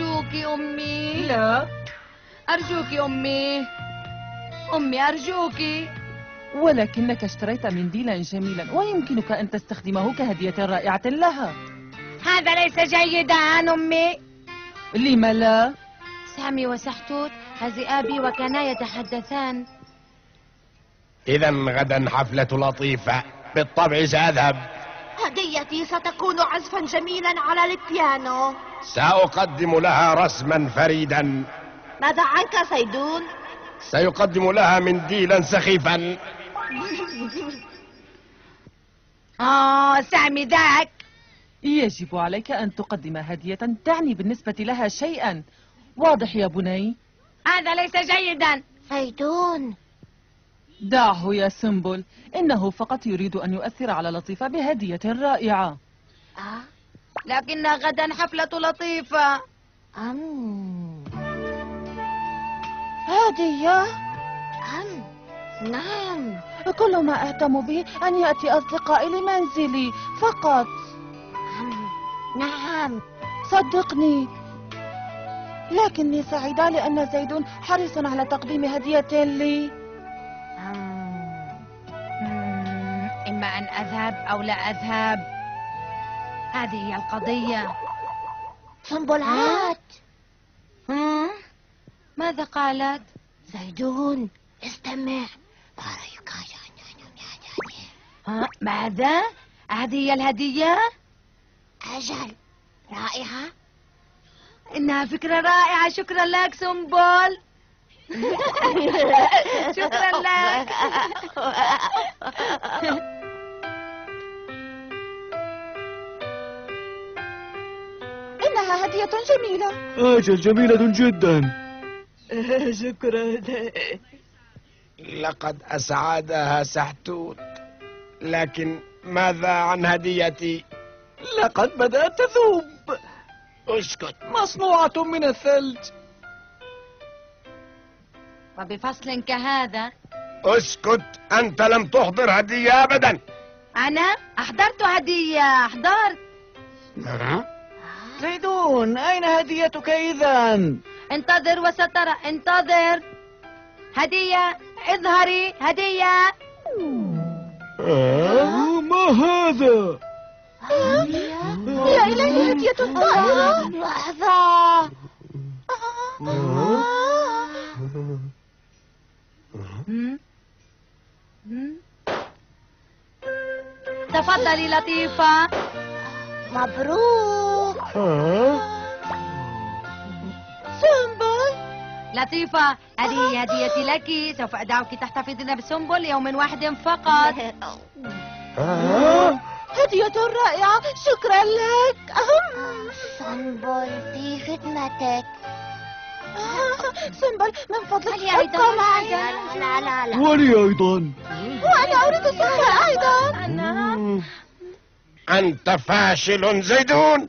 أرجوك أمي. لا. أرجوك أمي. أمي أرجوك. ولكنك اشتريت منديلا جميلا ويمكنك أن تستخدمه كهدية رائعة لها. هذا ليس جيدا أمي. لم لا؟ سامي وسحتوت هزئابي وكانا يتحدثان. إذا غدا حفلة لطيفة بالطبع سأذهب. هديتي ستكون عزفا جميلا على البيانو. سأقدم لها رسما فريدا. ماذا عنك سيدون؟ سيقدم لها منديلا سخيفا. آه سامي ذاك. يجب عليك أن تقدم هدية تعني بالنسبة لها شيئا. واضح يا بني. هذا ليس جيدا. سيدون. دعه يا سنبل. إنه فقط يريد أن يؤثر على لطيفة بهدية رائعة. آه. لكن غدا حفلة لطيفة. أم. هدية أم. نعم. كل ما أهتم به أن يأتي أصدقائي لمنزلي فقط. أم. نعم. صدقني. لكني سعيدة لأن زيدون حريص على تقديم هدية لي. أذهب أو لا أذهب هذه هي القضية سنبلات؟ ماذا قالت؟ زيدون استمع ها؟ ماذا؟ هذه هي الهدية؟ أجل رائعة إنها فكرة رائعة شكرا لك سنبل شكرا لك إنها هدية جميلة. أجل جميلة جدا. شكرا. لقد أسعدها سحتوت لكن ماذا عن هديتي؟ لقد بدأت تذوب أسكت. مصنوعة من الثلج. وبفصل كهذا أسكت. أنت لم تحضر هدية أبدا. أنا أحضرت هدية. أحضرت. زيدون أين هديتك إذا؟ انتظر وسترى انتظر هدية اظهري هدية آه ما هذا؟ يا إلهي هدية طائرة لحظة هم؟ هم؟ تفضلي لطيفة مبروك سنبل. لطيفة. هذه هديتي لك. سوف أدعوك تحتفظين بسنبل يوم واحد فقط. هدية رائعة. شكرا لك. أهم. سنبل في خدمتك. سنبل من فضلك. هل أيضا لا لا لا لا ولي أيضا وأنا أريد السفر أيضا. أنا. أنت فاشل زيدون.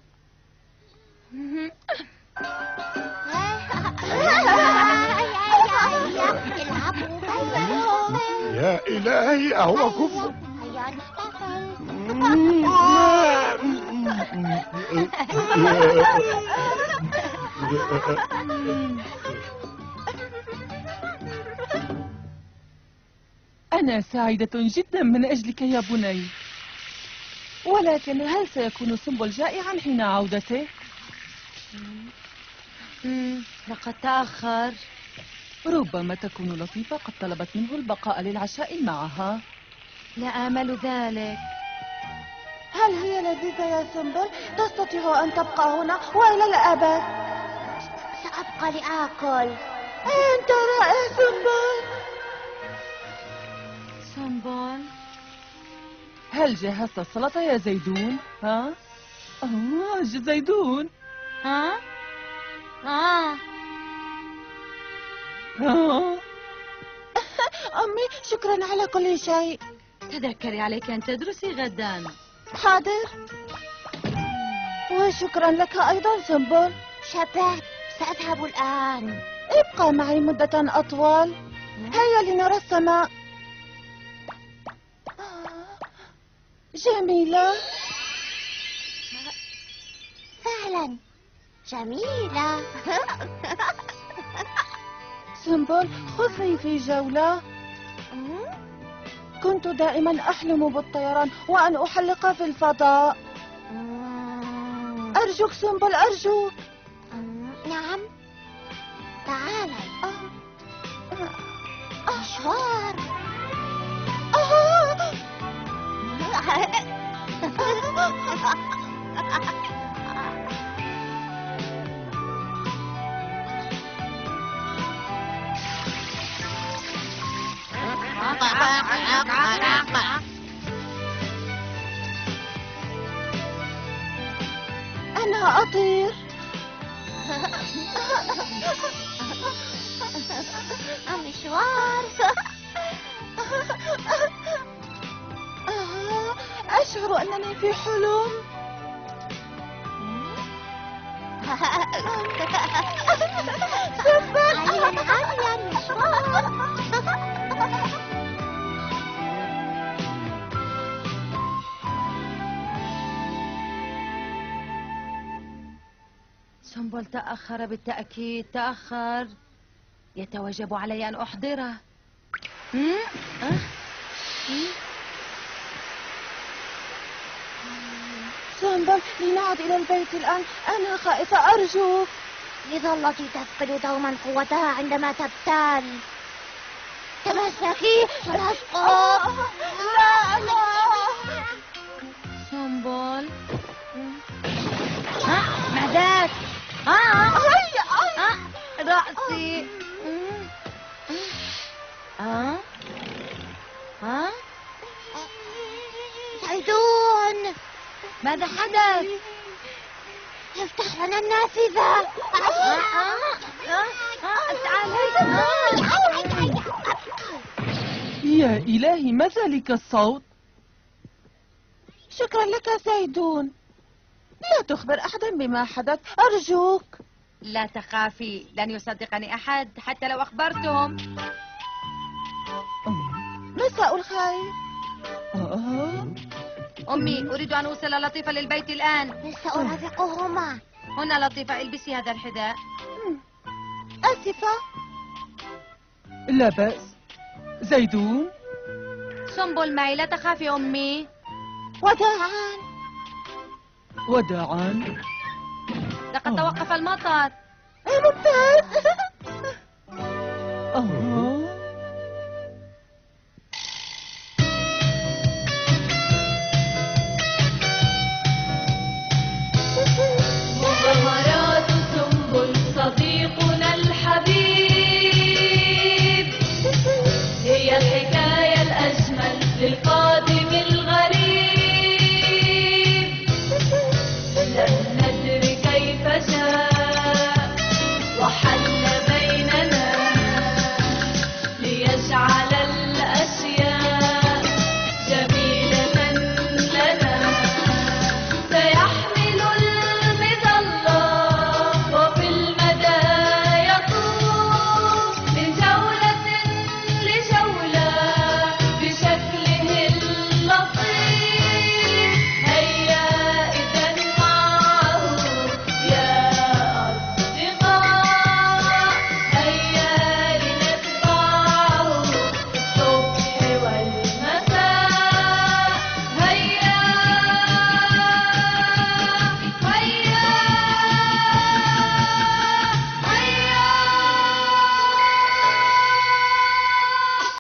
يا إلهي أهو كفر أنا سعيدة جدا من أجلك يا بني ولكن هل سيكون سنبل جائعا حين عودته؟ مم، لقد تأخر. ربما تكون لطيفة قد طلبت منه البقاء للعشاء معها. لا آمل ذلك. هل هي لذيذة يا سنبل؟ تستطيع أن تبقى هنا وإلى الأبد. سأبقى لآكل. أنت رائع سنبل سنبل هل جهزت السلطة يا زيدون؟ ها؟ آه زيدون. ها؟ آه؟ أمي شكرا على كل شيء. تذكري عليك أن تدرسي غدا. حاضر. وشكرا لك أيضا سنبل. شبعت سأذهب الآن. ابقى معي مدة أطول. هيا لنرى السماء. جميلة. فعلا. جميلة. سنبل خذني في جولة. كنت دائما أحلم بالطيران وأن أحلق في الفضاء. أرجوك سنبل أرجوك نعم. تعالي مشوار أنا أطير. مشوار. أشعر أنني في حلم. عاليا عاليا مشوار. سنبل تأخر بالتأكيد تأخر. يتوجب علي أن أحضره؟ أه؟ سنبل لنعد إلى البيت الآن. أنا خائفة أرجوك لظلك تفقد دوما قوتها عندما تبتال. تمسكي سنسقط لا لا. سنبل. ها هيا ها رأسي ها ها زيدون ماذا حدث افتح لنا النافذة يا إلهي ما ذلك الصوت؟ شكرا لك زيدون لا تخبر أحدا بما حدث. أرجوك. لا تخافي لن يصدقني أحد حتى لو أخبرتهم مساء الخير. أمي أريد أن أوصل لطيفة للبيت الآن. سأرافقهما هنا لطيفة البسي هذا الحذاء. آسفة. لا بأس. زيدون. سنبل معي لا تخافي أمي. وداعا. وداعا. لقد توقف المطر. ممتاز آه.